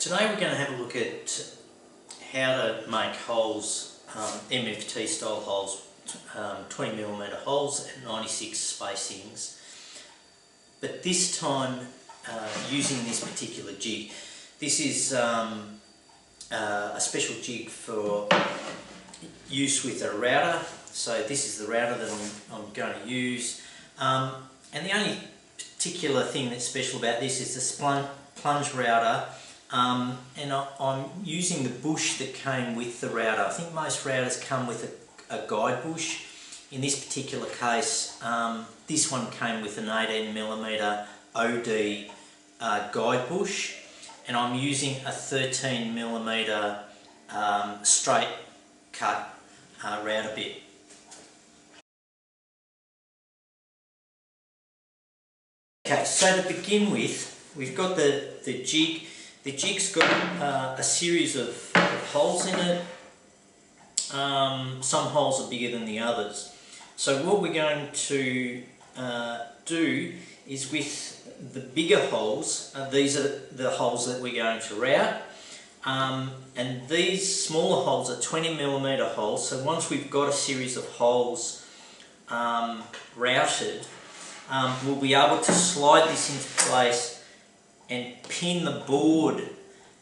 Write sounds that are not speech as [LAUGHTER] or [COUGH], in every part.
Today we're going to have a look at how to make holes, um, MFT style holes, um, 20 millimeter holes at 96 spacings. But this time uh, using this particular jig. This is um, uh, a special jig for use with a router. So this is the router that I'm, I'm going to use. Um, and the only particular thing that's special about this is the plunge router um, and I, am using the bush that came with the router. I think most routers come with a, a guide bush. In this particular case, um, this one came with an 18mm OD uh, guide bush and I'm using a 13mm um, straight cut uh, router bit. Okay, so to begin with, we've got the, the jig the jig's got uh, a series of, of, holes in it. Um, some holes are bigger than the others. So what we're going to uh, do is with the bigger holes, uh, these are the holes that we're going to route. Um, and these smaller holes are 20 millimeter holes. So once we've got a series of holes um, routed, um, we'll be able to slide this into place and pin the board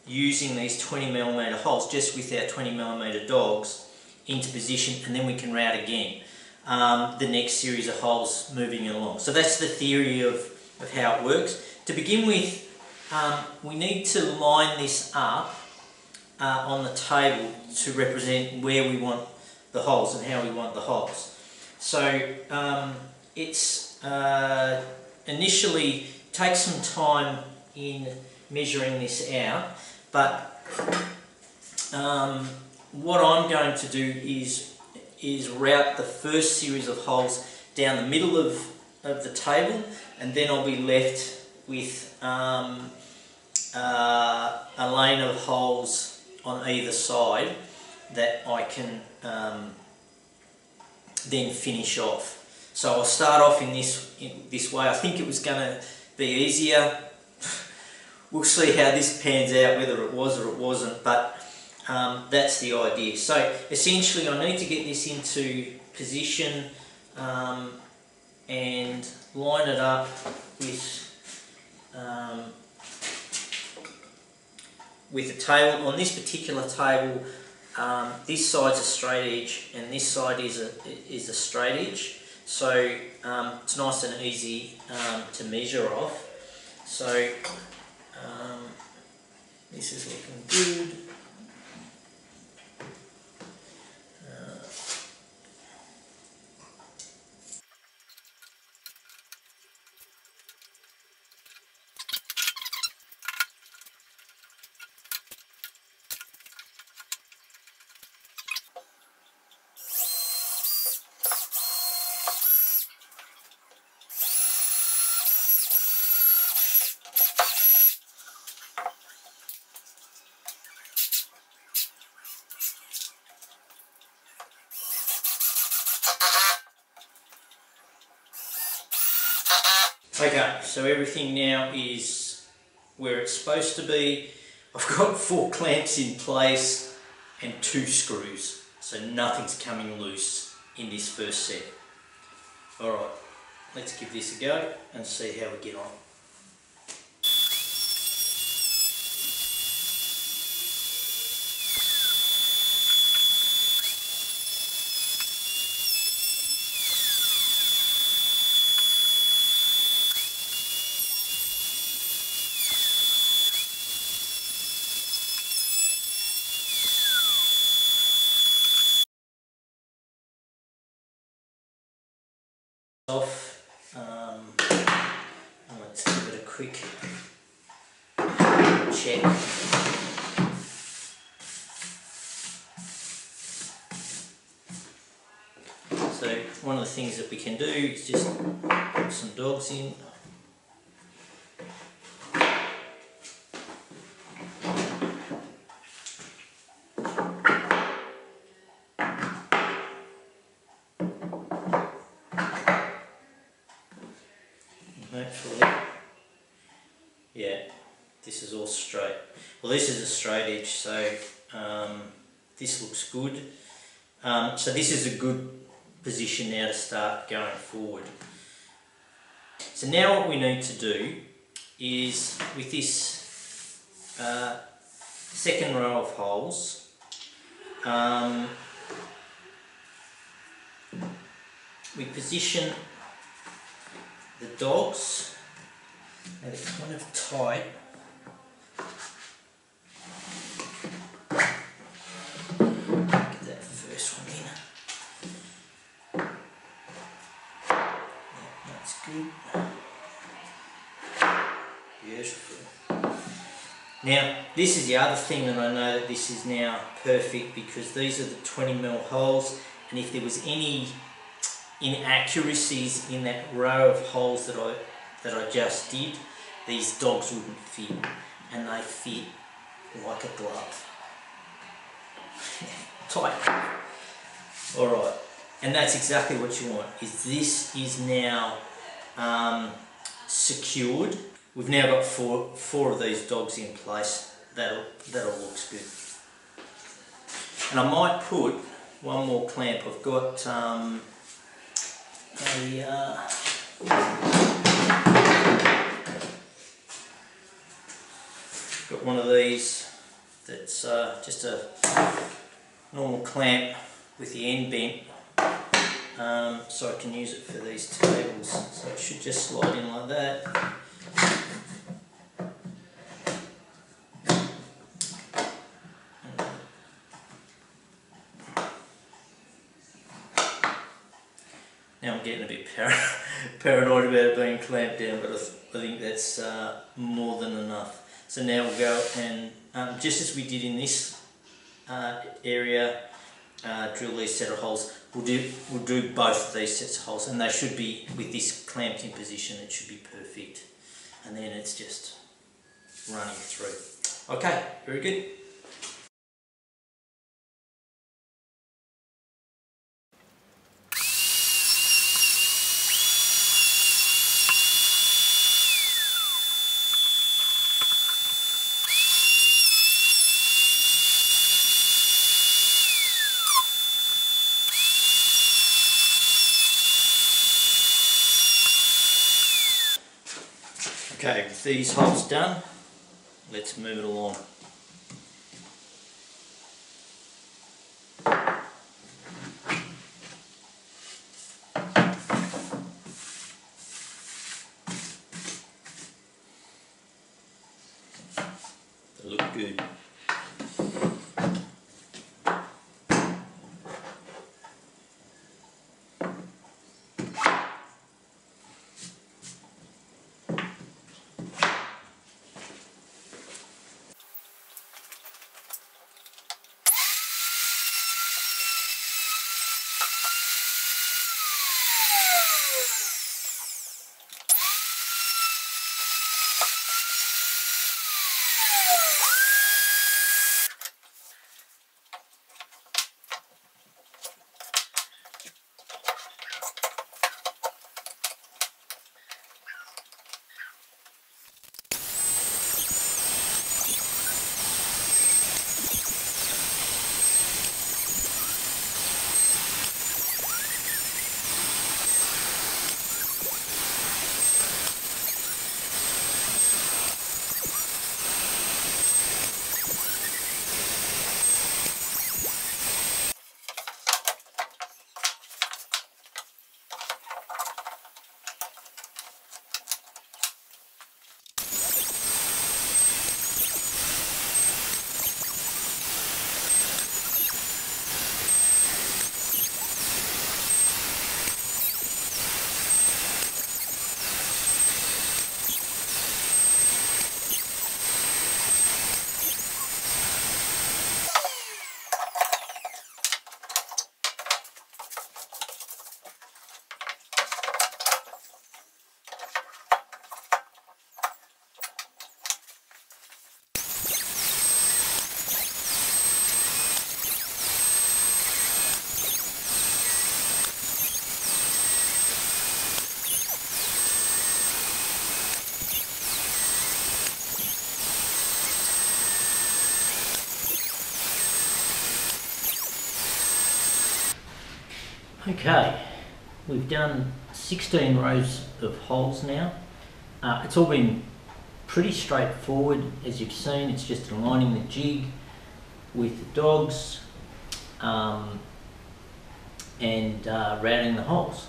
using these 20 millimeter holes just with our 20 millimeter dogs into position and then we can route again um, the next series of holes moving along. So that's the theory of, of how it works. To begin with um, we need to line this up uh, on the table to represent where we want the holes and how we want the holes. So um, it's uh, initially takes some time in measuring this out, but um, what I'm going to do is, is route the first series of holes down the middle of, of the table and then I'll be left with um, uh, a lane of holes on either side that I can um, then finish off. So I'll start off in this in this way. I think it was going to be easier we'll see how this pans out, whether it was or it wasn't, but um, that's the idea. So essentially I need to get this into position um, and line it up with um, with the table. On this particular table, um, this side's a straight edge and this side is a, is a straight edge. So um, it's nice and easy um, to measure off. So um, this is looking good. Okay, so everything now is where it's supposed to be. I've [LAUGHS] got four clamps in place and two screws, so nothing's coming loose in this first set. Alright, let's give this a go and see how we get on. off. Um, let's give it a quick check. So one of the things that we can do is just put some dogs in. hopefully yeah this is all straight Well, this is a straight edge, so um, this looks good. Um, so this is a good position now to start going forward. So now what we need to do is with this uh, second row of holes, um, we position the dogs, and it's kind of tight Get that first one in. Yeah, that's good. Beautiful. Now, this is the other thing that I know that this is now perfect because these are the 20 mil holes and if there was any inaccuracies in that row of holes that I that I just did, these dogs wouldn't fit and they fit like a glove. [LAUGHS] Tight. Alright, and that's exactly what you want, is this is now um, secured. We've now got four, four of these dogs in place. That'll, that'll looks good. And I might put one more clamp. I've got um, a uh, got one of these that's uh, just a normal clamp with the end bent um, so I can use it for these tables so it should just slide in like that now I'm getting a bit par paranoid about it being clamped down but I, th I think that's uh, more than enough so now we'll go and um, just as we did in this uh, area, uh, drill these set of holes. We'll do we'll do both of these sets of holes, and they should be with this clamped in position. It should be perfect, and then it's just running through. Okay, very good. Okay, with these holes done, let's move it along. They look good. Okay, we've done 16 rows of holes now. Uh, it's all been pretty straightforward as you've seen, it's just aligning the jig with the dogs um, and uh, routing the holes.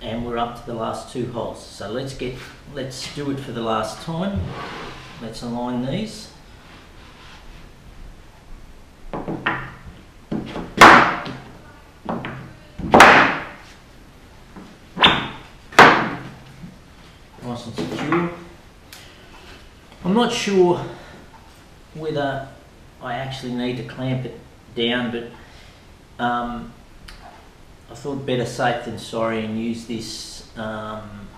And we're up to the last two holes. So let's get, let's do it for the last time. Let's align these. Nice and secure. I'm not sure whether I actually need to clamp it down, but um, I thought better safe than sorry and use this um,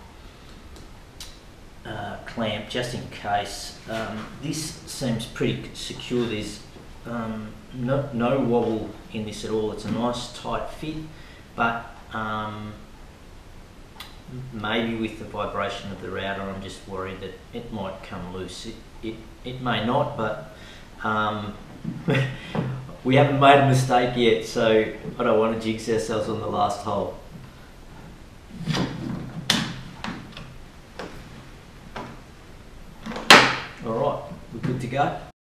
uh, clamp just in case. Um, this seems pretty secure. There's um, no, no wobble in this at all. It's a nice tight fit, but um, maybe with the vibration of the router, I'm just worried that it might come loose. It, it, it may not, but um, [LAUGHS] we haven't made a mistake yet, so I don't want to jinx ourselves on the last hole. All right, we're good to go.